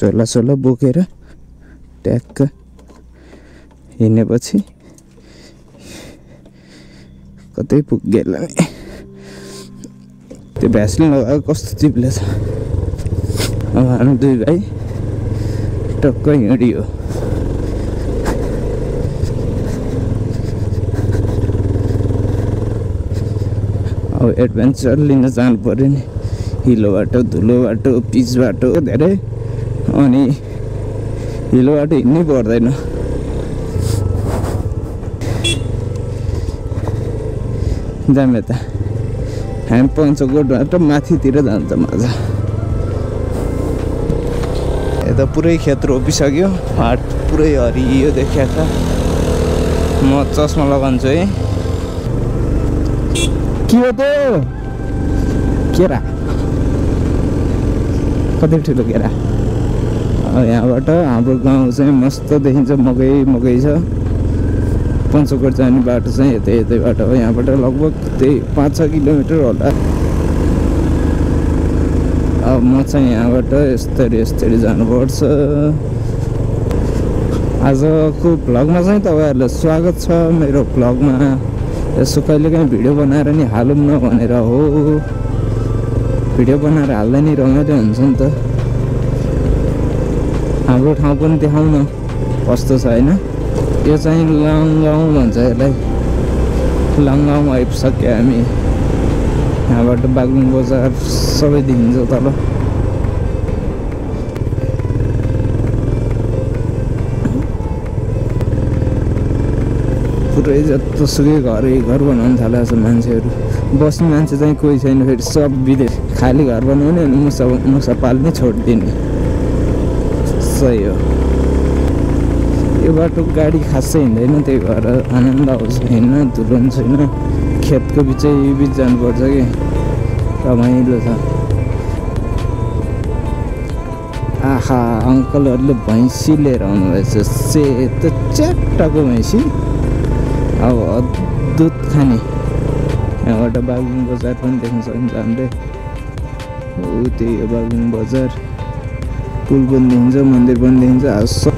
झोला सोला बोकेर ट्याक्क हिँडेपछि कतै पुगेला नि। त्यो भ्यासलिन लगाएको कस्तो चिप्लेछ अब हामी दुई भाइ टक्क हिँडियो। अब एडभेन्चर लिन जानु पऱ्यो नि। हिलो बाटो धुलो बाटो पिच बाटो धेरै अनि हिलो बाटो हिँड्नै पर्दैन। जाम यता। हामी पञ्चकोटबाट माथितिर जान्छ मजा यता पुरै खेत रोपिसक्यो हाट पुरै हरियो देखिया छ। म चस्मा लगाउँछु है। के हो त्यो? केरा? कति ठुलो केरा? यहाँबाट हाम्रो गाउँ चाहिँ मस्त देखिन्छ मकै मकै छ। पञ्चकोट जाने बाटो चाहिँ यतै यतै बाटो हो। यहाँबाट लगभग त्यही पाँच छ किलोमिटर होला। अब म चाहिँ यहाँबाट यस्तरी यस्तरी जानुपर्छ। आजको भ्लगमा चाहिँ तपाईँहरूलाई स्वागत छ मेरो भ्लगमा। यसो कहिलेकाहीँ भिडियो बनाएर नि हालौँ न भनेर हो। भिडियो बनाएर हाल्दा नि रमाइलो हुन्छ नि त। हाम्रो ठाउँ पनि देखाउँ न कस्तो छ होइन? यो चाहिँ लाङगाउँ भन्छ यसलाई। लाङगाउँ आइपुग्यो हामी। यहाँबाट बागलुङ बजार सबै देखिन्छ तल। पुरै जत्तोसुकै घर घर बनाउनु थालेको छ मान्छेहरू। बस्ने मान्छे चाहिँ कोही छैन फेरि सब विदेश। खाली घर बनाउने अनि मुसा मुसा पाल्ने छोडिदिने। सही हो यो बाटो गाडी खासै हिँड्दैन त्यही भएर आनन्द आउँछ हिँड्न धुलो छैन खेतको बिचै बिच जानुपर्छ कि? रमाइलो छ। आहा अङ्कलहरूले भैँसी लिएर आउनुभएछ सेतो च्याट्टाको भैँसी? अब दुध खाने। यहाँबाट बागलुङ बजार पनि देख्न सकिन्छ हामीले। हो त्यही हो बागलुङ बजार। पुल पनि देखिन्छ मन्दिर अब सब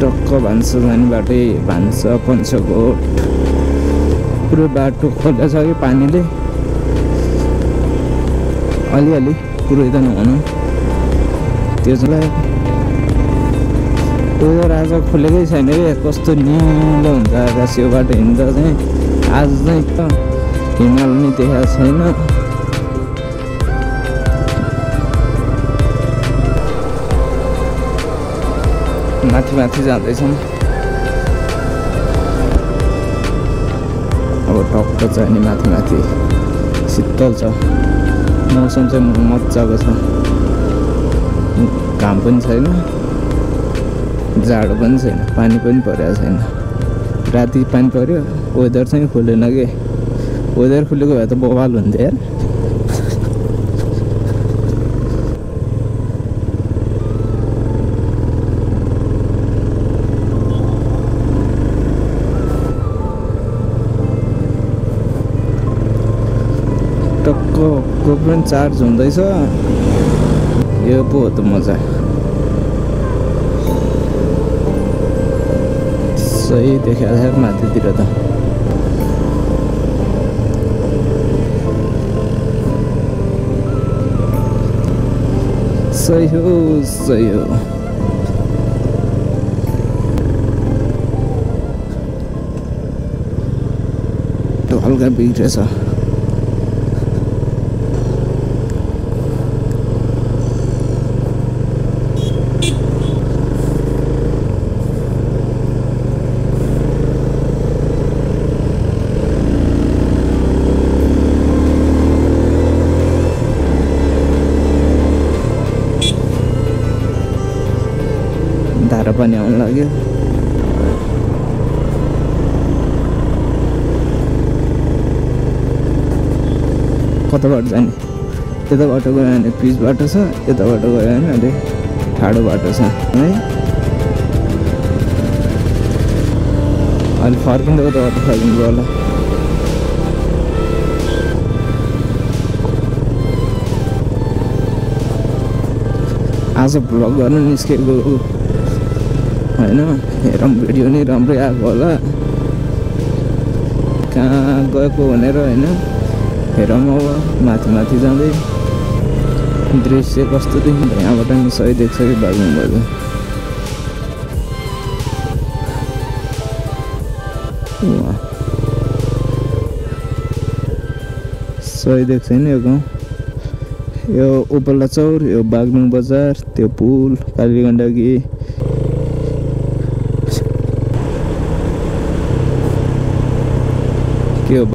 टक्क भान्सा जाने बाटै भान्सा पञ्चकोट पुरै बाटो खोला छ कि पानीले। अलिअलि पुरै त नभनौँ त्यो चाहिँ वेदर आज खोलेकै छैन कि? कस्तो निलो हुन्छ आकाश यो बाटो हिँड्दा चाहिँ। आज चाहिँ त हिमाल नि देखाएको छैन। माथि माथि जाँदैछौँ अब टक्क छ नि माथि माथि। शीतल छ। मौसम चाहिँ मजाको छ। घाम पनि छैन। जाडो पनि छैन पानी पनि परेको छैन। राति पानी पऱ्यो वेदर चाहिँ खुलेन कि? वेदर खुलेको भए त बवाल हुन्थ्यो यार। टक्क पनि चार्ज हुँदैछ। यो पो हो त मजा। सही देखाएको थियो माथितिर त? सही हो सही हो। हल्का बिग्रेछ धारा पनि आउनु लाग्यो कताबाट जाने यताबाट गयो भने पिच बाटो छ यताबाट गयो भने अलिक ठाडो बाटो छ है अहिले फर्किँदा त अटो फर्किनु होला आज भ्लग गर्न निस्केको होइन हेरौँ भिडियो नै राम्रै आएको होला कहाँ गएको भनेर होइन हेरौँ अब माथि माथि जाँदै दृश्य कस्तो देखिन्छ यहाँबाट नि सही देख्छ कि बाग्नु भयो वाह। सही देख्छ नि यो गाउँ यो उपल्ला चौर यो बागलुङ बजार त्यो पुल कालीगण्डकी हो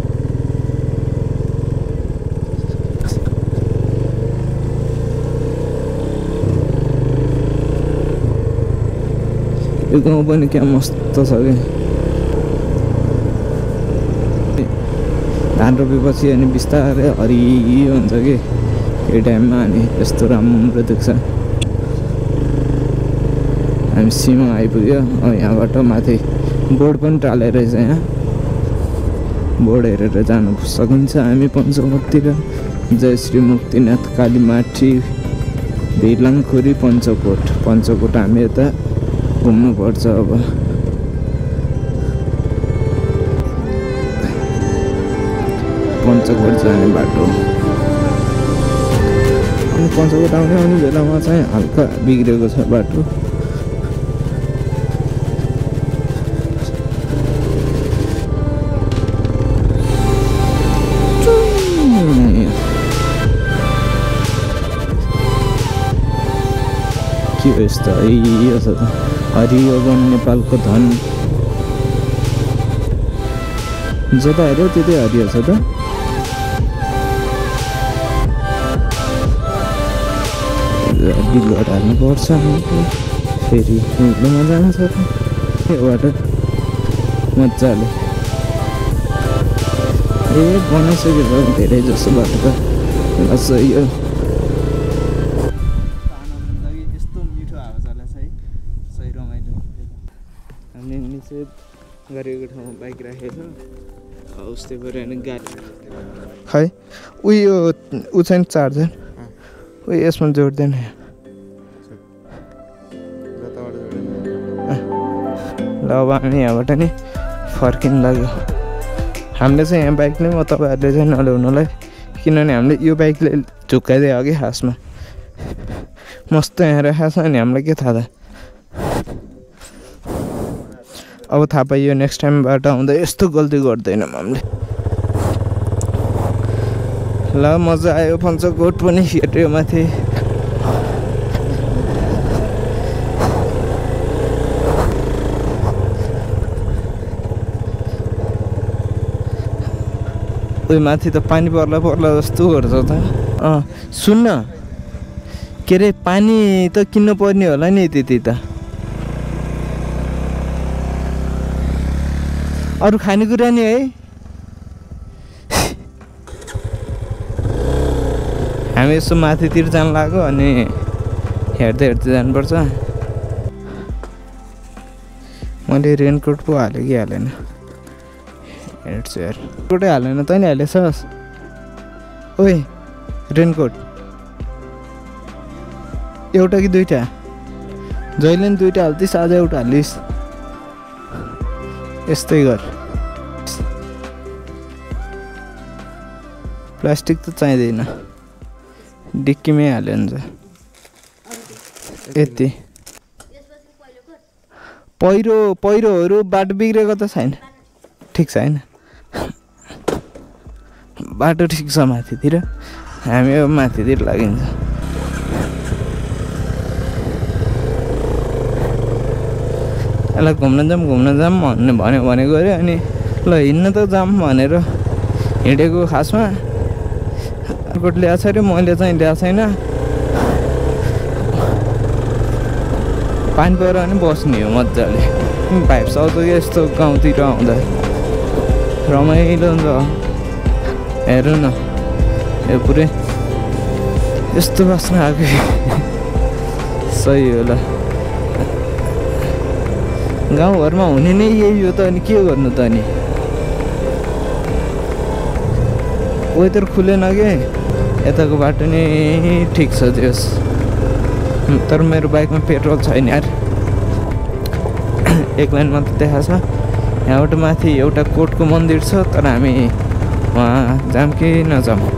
यो गाउँ पनि क्या मस्त छ कि? धान रोपेपछि अनि बिस्तारै हरियो हुन्छ कि? यो टाइममा अनि यस्तो राम्रो देख्छ। हामी सीमा आइपुग्यो। यहाँबाट माथि बोर्ड पनि टालेर रहेछ यहाँ। बोर्ड हेरेर जानु सकिन्छ। हामी पञ्चमुखतिर जय श्री मुक्तिनाथ कालीमाठी भिलाङखुरी पञ्चकोट। पञ्चकोट हामी यता घुम्नुपर्छ अब। पञ्चकोट जाने बाटो। अनि पञ्चकोट आउने आउने बेलामा चाहिँ हल्का बिग्रेको छ बाटो। के हो यस्तो हरियो छ त हरियो वन नेपालको धन। जता हेऱ्यो त्यतै हरियो छ त। डिलर हाल्नुपर्छ। फेरि हिँड्नुमा जान्छ योबाट मजाले। ए बनाइसकेको धेरै जस्तो बाटो त। यो खै? उयो ऊ छैन चार्जर। उयो यसमा जोड्दैन। ल अब हामी यहाँबाट नि फर्किनु लाग्यो। हामीले चाहिँ यहाँ बाइक नै म तपाईँहरूले चाहिँ नल्याउनुलाई किनभने हामीले यो बाइकले झुक्काइदियो अघि खासमा मस्त यहाँ राखेको छ अनि हामीलाई के थाहा त अब थाहा पाइयो नेक्स्ट टाइमबाट आउँदा यस्तो गल्ती गर्दैनौँ हामीले ल मजा आयो पञ्चकोट पनि हेऱ्यो माथि। उयो माथि त पानी पर्ला पर्ला जस्तो गर्छ त। अँ सुन्न। के अरे पानी त किन्नु पर्ने होला नि त्यति त। अरू खानेकुरा नि है। हामी यसो माथितिर जानु लाग्यो अनि हेर्दै हेर्दै जानुपर्छ। मैले रेनकोट पो हालेँ कि हालेन हेर्छु। हेर रेनकोटै हालेन तैँले हालेछस्? ओए रेनकोट। एउटा कि दुइटा जहिले पनि दुइटा हाल्थिस् आज एउटा हालिस् यस्तै गर प्लास्टिक त चाहिँदैन डिक्कीमै हाल्यो चाहिँ यति पहिरो पहिरोहरू बाटो बिग्रेको त छैन ठिक छ होइन बाटो ठिक छ माथितिर हामी माथितिर लागिन्छ यसलाई घुम्न जाऊँ घुम्न जाऊँ भन्ने भन्यो भने गऱ्यो अनि ल हिँड्न त जाऊँ भनेर हिँडेको खासमा। अर्कोट ल्याएको छ अरे मैले चाहिँ ल्याएको छैन। पानी पऱ्यो भने बस्ने हो मजाले। भाइब आउँछ कि यस्तो गाउँतिर आउँदा। रमाइलो हुन्छ। हेरौँ न यो पुरै यस्तो बस्न आएको। सही होला। गाउँघरमा हुने नै यही हो त अनि के गर्नु त अनि? वेदर खुलेन के? यताको बाटो नै ठिक छ त्यस तर मेरो बाइकमा पेट्रोल छैन यार। एक लाइन मात्र देखाएको छ यहाँबाट माथि एउटा कोटको मन्दिर छ तर हामी उहाँ जाऊँ कि नजाऊँ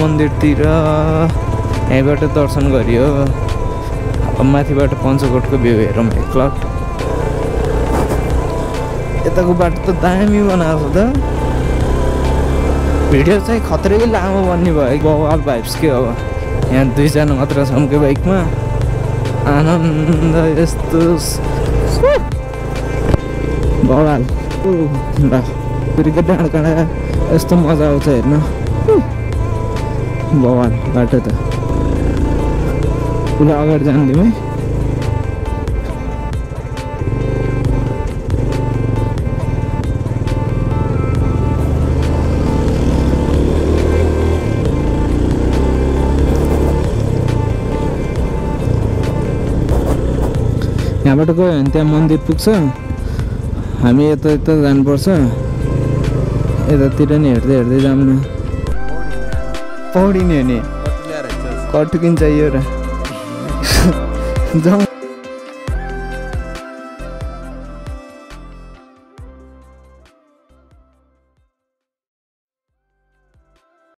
मन्दिरतिर यहीँबाट दर्शन गरियो। माथिबाट पञ्चकोटको भ्यू हेरौँ एकलट यताको बाटो त दामी बनाएको त। भिडियो चाहिँ खत्रै लामो बन्ने भयो बवाल भाइब्स के अब यहाँ दुईजना मात्र छौँ कि बाइकमा? आनन्द यस्तो बवाल। डाँडा काँडा यस्तो मजा आउँछ हेर्न। बवाल बाटो त। उसलाई अगाडि जानिदिउँ है यहाँबाट गयो भने त्यहाँ मन्दिर पुग्छ। हामी यता यता जानुपर्छ। यतातिर नि हेर्दै हेर्दै जाऊँ न। पौडी नि हो नि। कटुकिन चाहियो र। Don't